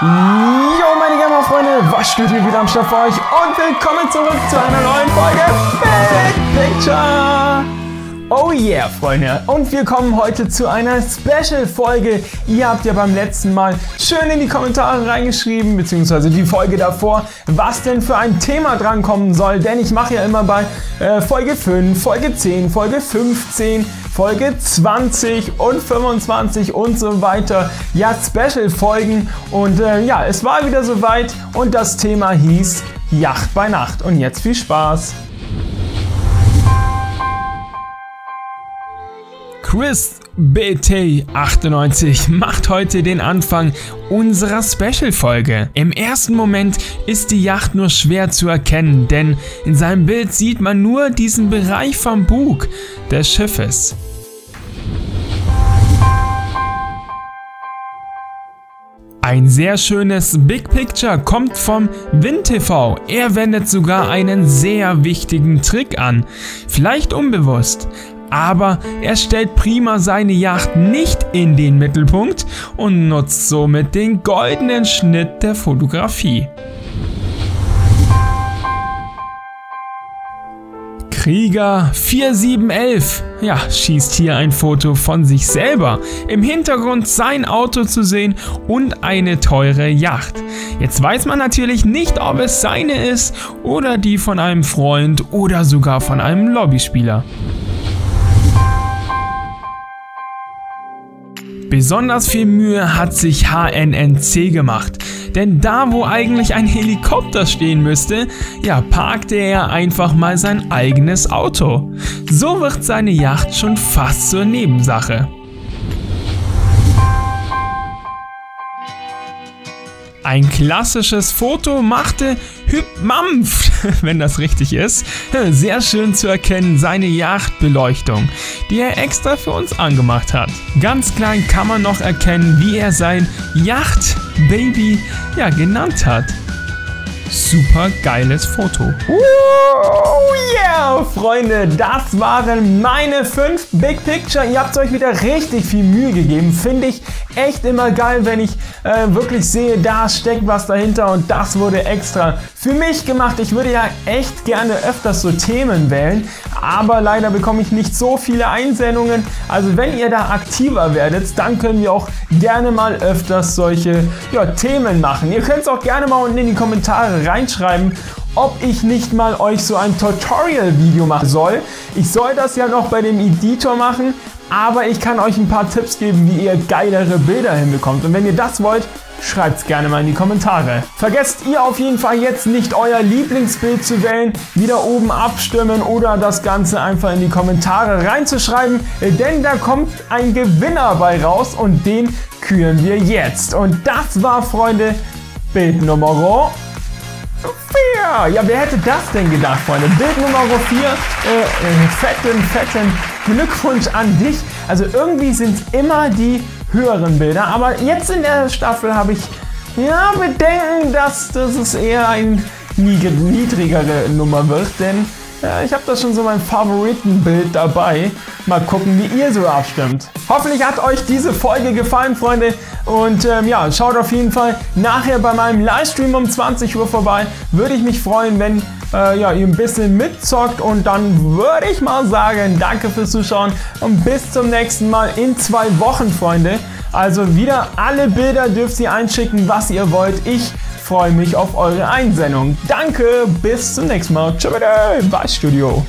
Jo, meine Gamer-Freunde, Waschstudio wieder am Start für euch und willkommen zurück zu einer neuen Folge Big Picture. Oh yeah, Freunde, und wir kommen heute zu einer Special-Folge. Ihr habt ja beim letzten Mal schön in die Kommentare reingeschrieben, beziehungsweise die Folge davor, was denn für ein Thema drankommen soll, denn ich mache ja immer bei äh, Folge 5, Folge 10, Folge 15 Folge 20 und 25 und so weiter. Ja, Special-Folgen. Und äh, ja, es war wieder soweit und das Thema hieß Yacht bei Nacht. Und jetzt viel Spaß. Chris BT98 macht heute den Anfang unserer Special-Folge. Im ersten Moment ist die Yacht nur schwer zu erkennen, denn in seinem Bild sieht man nur diesen Bereich vom Bug des Schiffes. Ein sehr schönes Big Picture kommt vom WinTV. Er wendet sogar einen sehr wichtigen Trick an. Vielleicht unbewusst. Aber er stellt prima seine Yacht nicht in den Mittelpunkt und nutzt somit den goldenen Schnitt der Fotografie. Krieger 4711, ja, schießt hier ein Foto von sich selber. Im Hintergrund sein Auto zu sehen und eine teure Yacht. Jetzt weiß man natürlich nicht, ob es seine ist oder die von einem Freund oder sogar von einem Lobbyspieler. Besonders viel Mühe hat sich HNNC gemacht, denn da wo eigentlich ein Helikopter stehen müsste, ja, parkte er einfach mal sein eigenes Auto. So wird seine Yacht schon fast zur Nebensache. Ein klassisches Foto machte Hüb Mampf, wenn das richtig ist. Sehr schön zu erkennen seine Yachtbeleuchtung, die er extra für uns angemacht hat. Ganz klein kann man noch erkennen, wie er sein Yachtbaby ja genannt hat. Super geiles Foto. Oh yeah, Freunde, das waren meine 5 Big Picture. Ihr habt euch wieder richtig viel Mühe gegeben. Finde ich echt immer geil, wenn ich äh, wirklich sehe, da steckt was dahinter und das wurde extra für mich gemacht. Ich würde ja echt gerne öfters so Themen wählen, aber leider bekomme ich nicht so viele Einsendungen. Also wenn ihr da aktiver werdet, dann können wir auch gerne mal öfters solche ja, Themen machen. Ihr könnt es auch gerne mal unten in die Kommentare reinschreiben, ob ich nicht mal euch so ein Tutorial-Video machen soll. Ich soll das ja noch bei dem Editor machen, aber ich kann euch ein paar Tipps geben, wie ihr geilere Bilder hinbekommt. Und wenn ihr das wollt, Schreibt es gerne mal in die Kommentare. Vergesst ihr auf jeden Fall jetzt nicht euer Lieblingsbild zu wählen, wieder oben abstimmen oder das Ganze einfach in die Kommentare reinzuschreiben, denn da kommt ein Gewinner bei raus und den küren wir jetzt. Und das war, Freunde, Bild Nummer 4. Ja, wer hätte das denn gedacht, Freunde? Bild Nummer 4, äh, fetten, fetten Glückwunsch an dich. Also irgendwie sind es immer die höheren Bilder. Aber jetzt in der Staffel habe ich ja Bedenken, dass das eher eine niedrigere Nummer wird, denn ja, ich habe da schon so mein Favoritenbild dabei. Mal gucken, wie ihr so abstimmt. Hoffentlich hat euch diese Folge gefallen, Freunde. Und ähm, ja, schaut auf jeden Fall nachher bei meinem Livestream um 20 Uhr vorbei. Würde ich mich freuen, wenn äh, ja, ihr ein bisschen mitzockt. Und dann würde ich mal sagen, danke fürs Zuschauen und bis zum nächsten Mal in zwei Wochen, Freunde. Also wieder alle Bilder dürft ihr einschicken, was ihr wollt. Ich freue mich auf eure Einsendung. Danke, bis zum nächsten Mal. Ciao, Studio.